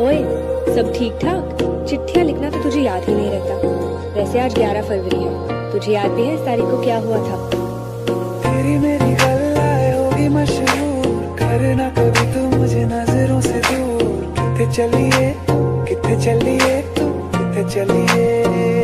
ओए, सब ठीक ठाक चिट्ठियाँ लिखना तो तुझे याद ही नहीं रहता। वैसे आज 11 फरवरी है। तुझे याद भी है इस तारीख को क्या हुआ था? तेरी मेरी होगी मशहूर। करना कभी तू मुझे नज़रों से दूर। कितने चलिए कितने चलिए तू, कितने चलिए।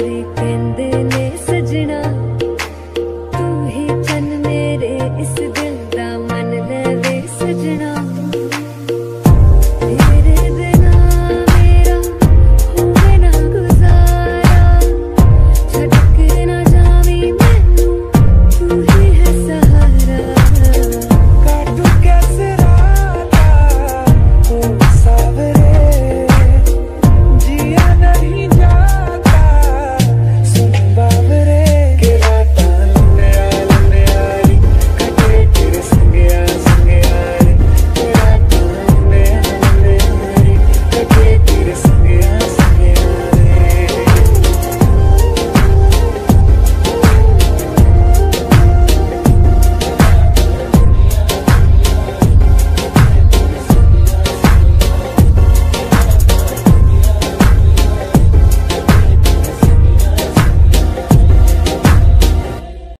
तेरे